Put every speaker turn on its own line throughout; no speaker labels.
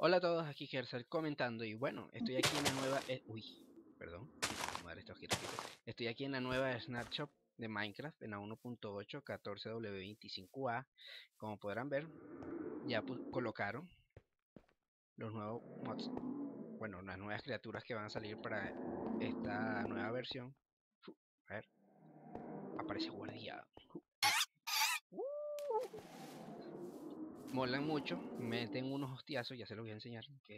Hola a todos, aquí Gersel comentando y bueno, estoy aquí en la nueva... eh, uy, perdón. Estoy aquí en la nueva Snapshot de Minecraft en la 1.8 14W25A. Como podrán ver, ya colocaron los nuevos mods, bueno, las nuevas criaturas que van a salir para esta nueva versión. A ver, aparece guardia. Molan mucho, meten unos hostiazos, ya se los voy a enseñar. Ok.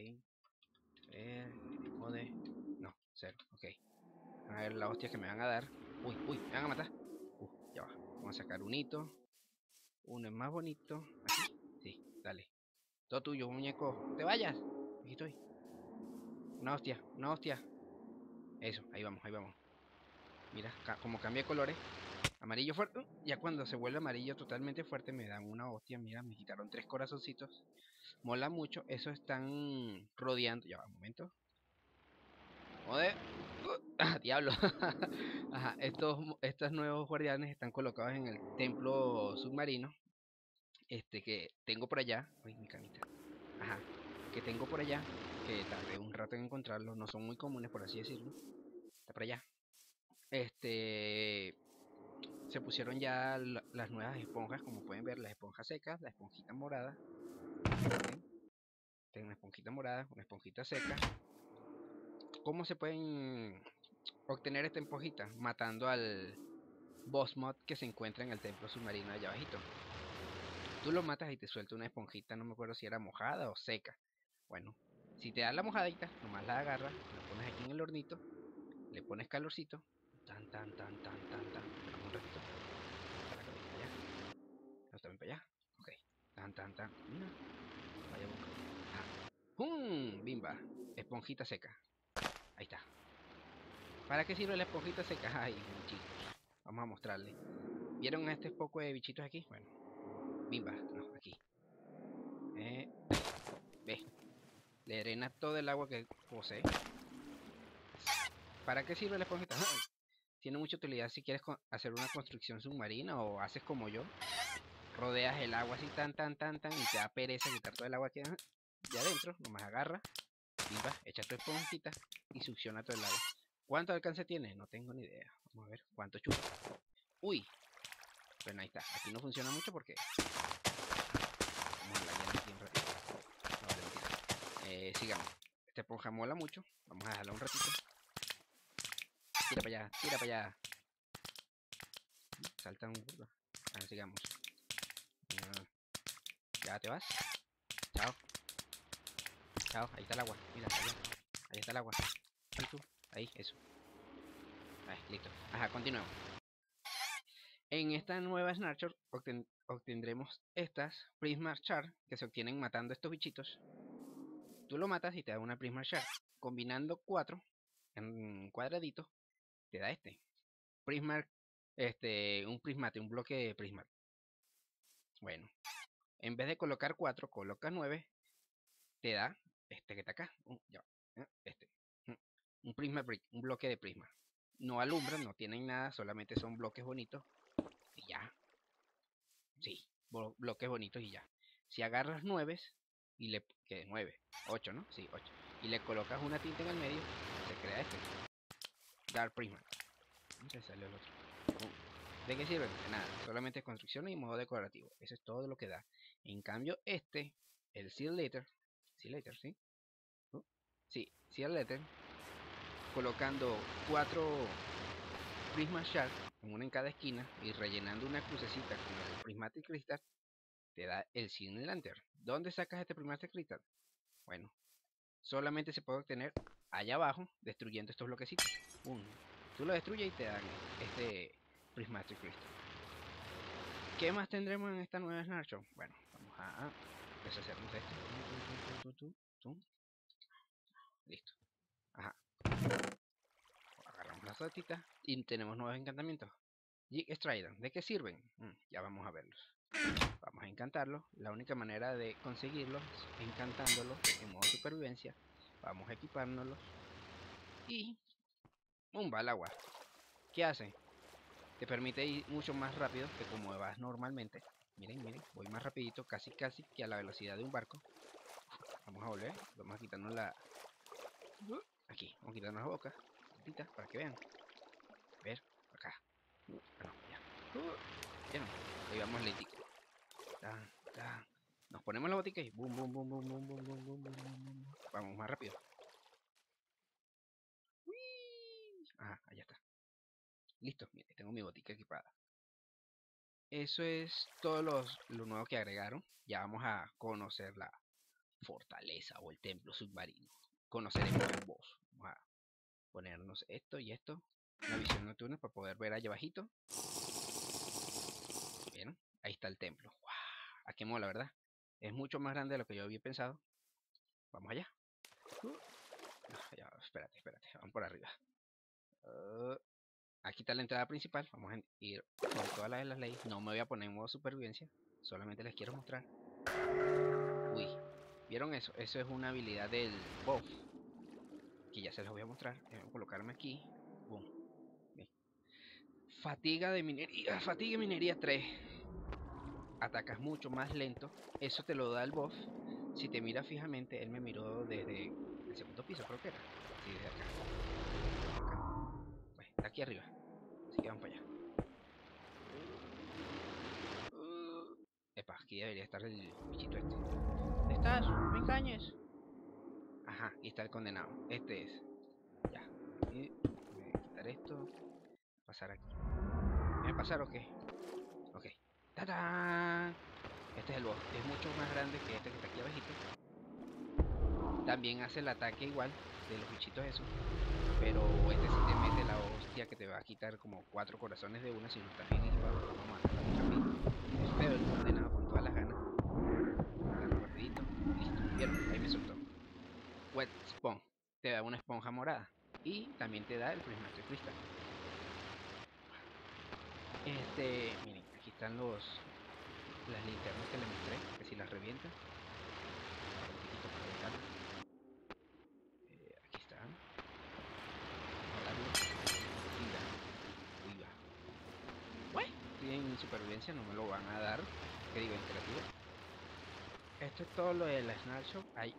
Eh, mode. No, cero, ok. A ver la hostia que me van a dar. Uy, uy, me van a matar. Uh, ya va. Vamos a sacar un hito. Uno es más bonito. Aquí. Sí, dale. Todo tuyo, muñeco. ¡Te vayas! Aquí estoy. Una hostia, una hostia. Eso, ahí vamos, ahí vamos. Mira, como cambia de colores. Amarillo fuerte. Ya cuando se vuelve amarillo totalmente fuerte me dan una hostia. Mira, me quitaron tres corazoncitos. Mola mucho. Eso están rodeando. Ya un momento. Joder. Ah, diablo. Ajá, estos, estos nuevos guardianes están colocados en el templo submarino. Este que tengo por allá. Uy, mi camita. Ajá. Que tengo por allá. Que tardé un rato en encontrarlos. No son muy comunes, por así decirlo. Está por allá. Este se pusieron ya la- las nuevas esponjas, como pueden ver, las esponjas secas, la esponjita morada. Tengo una esponjita morada, una esponjita seca. ¿Cómo se pueden obtener esta esponjita? Matando al boss mod que se encuentra en el templo submarino allá abajito. Tú lo matas y te suelta una esponjita, no me acuerdo si era mojada o seca. Bueno, si te da la mojadita, nomás la agarras, la pones aquí en el hornito, le pones calorcito, tan tan tan tan tan tan, un para venga para allá, también para allá, ok, tan tan tan, vaya boca, ah, bimba, esponjita seca, ahí está. ¿Para qué sirve la esponjita seca? Ay, vamos a mostrarle. ¿Vieron este poco de bichitos aquí? Bueno, bimba, no, aquí. Eh, ve, le drena todo el agua que posee. ¿Para qué sirve la esponjita? Tiene mucha utilidad si quieres hacer una construcción submarina o haces como yo. Rodeas el agua así tan, tan, tan, tan y te da pereza quitar todo el agua que de adentro. Nomás agarra, pimba, echa tu esponjita y succiona todo el agua. ¿Cuánto alcance tiene? No tengo ni idea. Vamos a ver cuánto chupa. Uy. Bueno, ahí está. Aquí no funciona mucho porque... Vamos a la aquí un ratito. No, vale. Eh, sigamos. Esta esponja mola mucho. Vamos a dejarla un ratito. Tira para allá, tira para allá. Saltan un burro. Ah, sigamos. Ah, Ya te vas. Chao. Chao, ahí está el agua. Mira, allá. Ahí está el agua. Ahí eso. Ahí, listo. Ajá, continuamos. En esta nueva Snarcher obten- obtendremos estas Prisma Char que se obtienen matando estos bichitos. Tú lo matas y te da una Prisma Char. Combinando cuatro en cuadraditos, te da este. Prisma, este, un prismate, un bloque de prisma. Bueno, en vez de colocar cuatro, colocas nueve, te da este que está acá. ¿eh? este. Un prisma un bloque de prisma. No alumbran, no tienen nada, solamente son bloques bonitos. Y ya. Sí, blo- bloques bonitos y ya. Si agarras nueves y le... que nueve? Ocho, ¿no? Sí, ocho. Y le colocas una tinta en el medio, se crea este. Dark Prisma. Se salió el otro. Pum. ¿De qué sirve? De nada, solamente construcción y modo decorativo. Eso es todo lo que da. En cambio, este, el Seal Letter, Seal Letter, ¿sí? Uh, Sí, Seal Letter, colocando cuatro Prisma Shard, una en cada esquina, y rellenando una crucecita con el Prismatic Crystal, te da el Seal Lantern. ¿Dónde sacas este Prismatic Crystal? Bueno, solamente se puede obtener allá abajo, destruyendo estos bloquecitos. Pum. Tú lo destruyes y te dan este Prismatic Crystal. ¿Qué más tendremos en esta nueva Snarcho? Bueno, vamos a deshacernos de esto. Listo. Agarramos la sotita y tenemos nuevos encantamientos. Jig Strider, ¿de qué sirven? Mm, ya vamos a verlos. Vamos a encantarlos. La única manera de conseguirlos es encantándolos en modo supervivencia. Vamos a equipárnoslos. Y... ¡Bum! Va al agua. ¿Qué hace? Te permite ir mucho más rápido que como vas normalmente. Miren, miren, voy más rapidito, casi casi que a la velocidad de un barco. Vamos a volver. Vamos a quitarnos la... Aquí, vamos a quitarnos la boca. Para que vean. A ver, acá. Bueno, ya. ¿Vieron? Ahí vamos lentico. Tan, tan. Nos ponemos la botica y boom, boom, boom, boom, boom, boom, boom, boom, boom, boom, boom. Vamos más rápido. ¡Uy! Ajá, allá está. Listo, mire, tengo mi botica equipada. Eso es todo los, lo nuevo que agregaron. Ya vamos a conocer la fortaleza o el templo submarino. Conoceremos el boss. Vamos a ponernos esto y esto. La visión nocturna para poder ver allá abajito. Bien, ahí está el templo. ¡Wow! ¿A qué mola, verdad? Es mucho más grande de lo que yo había pensado. Vamos allá. Uh, ya, espérate, espérate. Vamos por arriba. Uh, aquí está la entrada principal. Vamos a ir con todas las, las leyes. No me voy a poner en modo supervivencia. Solamente les quiero mostrar. Uy, ¿vieron eso? Eso es una habilidad del buff. Que ya se los voy a mostrar. Voy colocarme aquí. Fatiga de minería. Fatiga de minería 3 atacas mucho más lento. Eso te lo da el buff. Si te mira fijamente, él me miró desde el segundo piso, creo que era. Sí, desde acá. Pues, está aquí arriba. Así que vamos para allá. Epa, aquí debería estar el bichito este. ¿Dónde estás? Me engañes. Ajá, aquí está el condenado. Este es. Ya. Y voy a quitar esto. Pasar aquí. ¿Me va a pasar o qué? ¡Tarán! Este es el boss. Es mucho más grande que este que está aquí abajito. También hace el ataque igual de los bichitos esos. Pero este sí te mete la hostia que te va a quitar como cuatro corazones de una si no estás bien. Vamos a matarlo muy rápido. Es el condenado con todas las ganas. Rapidito. Listo. Ahí me soltó. Wet Spawn. Te da una esponja morada. Y también te da el Prismatic Crystal. Este, miren, están los las linternas que le mostré, que si las revienta. Eh, aquí están. Estoy en supervivencia, no me lo van a dar. Que digo, interactivo. Esto es todo lo de la snapshot. Hay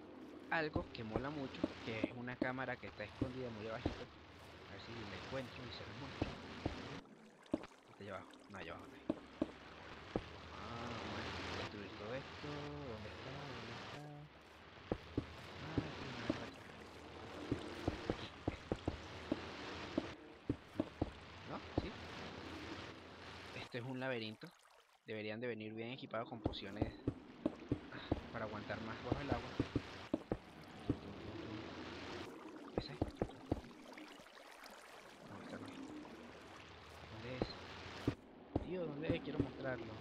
algo que mola mucho, que es una cámara que está escondida muy abajito. A ver si la encuentro y se la muestro. Está allá abajo. No, allá abajo no hay. Ah, vamos a destruir todo esto. ¿Dónde está? ¿Dónde está? Ah, aquí no hay otra. Aquí, ¿No? ¿Sí? Este es un laberinto. Deberían de venir bien equipados con pociones ah, para aguantar más bajo el agua. ¿Ese? No, esta no es. ¿Dónde es? Tío, ¿dónde es? Quiero mostrarlo.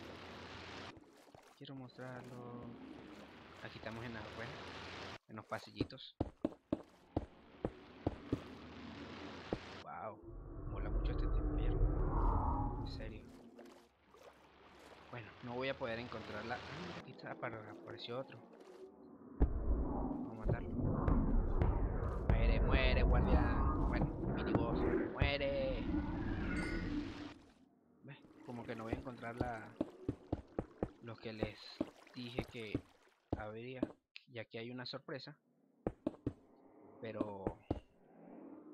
Quiero mostrarlo. Aquí estamos en la afuera, en los pasillitos. Wow, mola mucho este templo. En serio. Bueno, no voy a poder encontrarla. Ah, aquí está, apareció otro. Vamos a matarlo. Muere, muere, guardián. Bueno, miniboss. Muere. Como que no voy a encontrar la... Lo que les dije que habría. Ya que hay una sorpresa. Pero...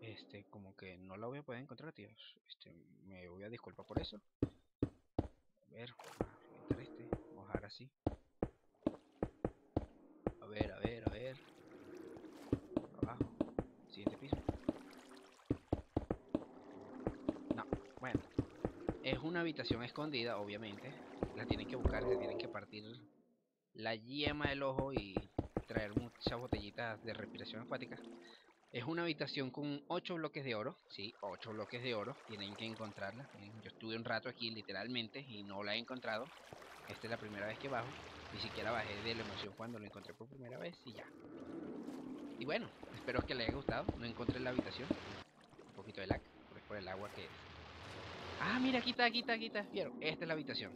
Este, como que no la voy a poder encontrar, tíos. Este, me voy a disculpar por eso. A ver, vamos a reventar este. Vamos a dejar así. A ver, a ver, a ver. Abajo. Siguiente piso. No, bueno. Es una habitación escondida, obviamente. La tienen que buscar, se tienen que partir la yema del ojo y traer muchas botellitas de respiración acuática. Es una habitación con 8 bloques de oro, sí, 8 bloques de oro, tienen que encontrarla. Yo estuve un rato aquí literalmente y no la he encontrado. Esta es la primera vez que bajo, ni siquiera bajé de la emoción cuando lo encontré por primera vez y ya. Y bueno, espero que les haya gustado. No encontré la habitación, un poquito de lag, por el agua que. Ah, mira, aquí está, aquí está, aquí está. ¿Vieron? Esta es la habitación.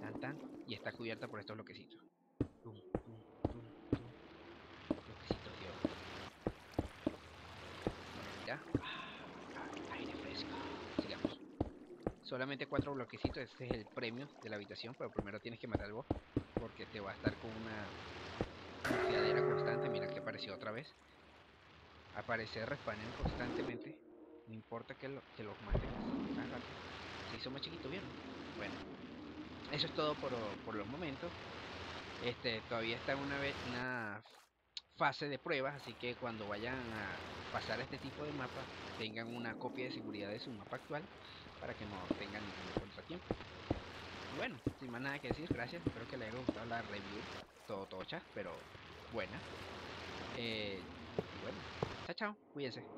Tan, tan. Y está cubierta por estos bloquecitos. Tum. Bloquecitos de oro. Mira. Ah, aire fresco. Sigamos. Solamente cuatro bloquecitos. Este es el premio de la habitación. Pero primero tienes que matar al boss. Porque te va a estar con una confiadera constante. otra vez. Aparecer respawn constantemente. No importa que, lo, que los maten. Se hizo más chiquito, ¿vieron? Bueno, eso es todo por, por los momentos. Este, todavía está en una, una fase de pruebas, así que cuando vayan a pasar este tipo de mapas, tengan una copia de seguridad de su mapa actual para que no tengan ningún contratiempo. bueno, sin más nada que decir, gracias, espero que les haya gustado la review, todo tocha, pero buena. Eh, bueno, chao, chao, cuídense.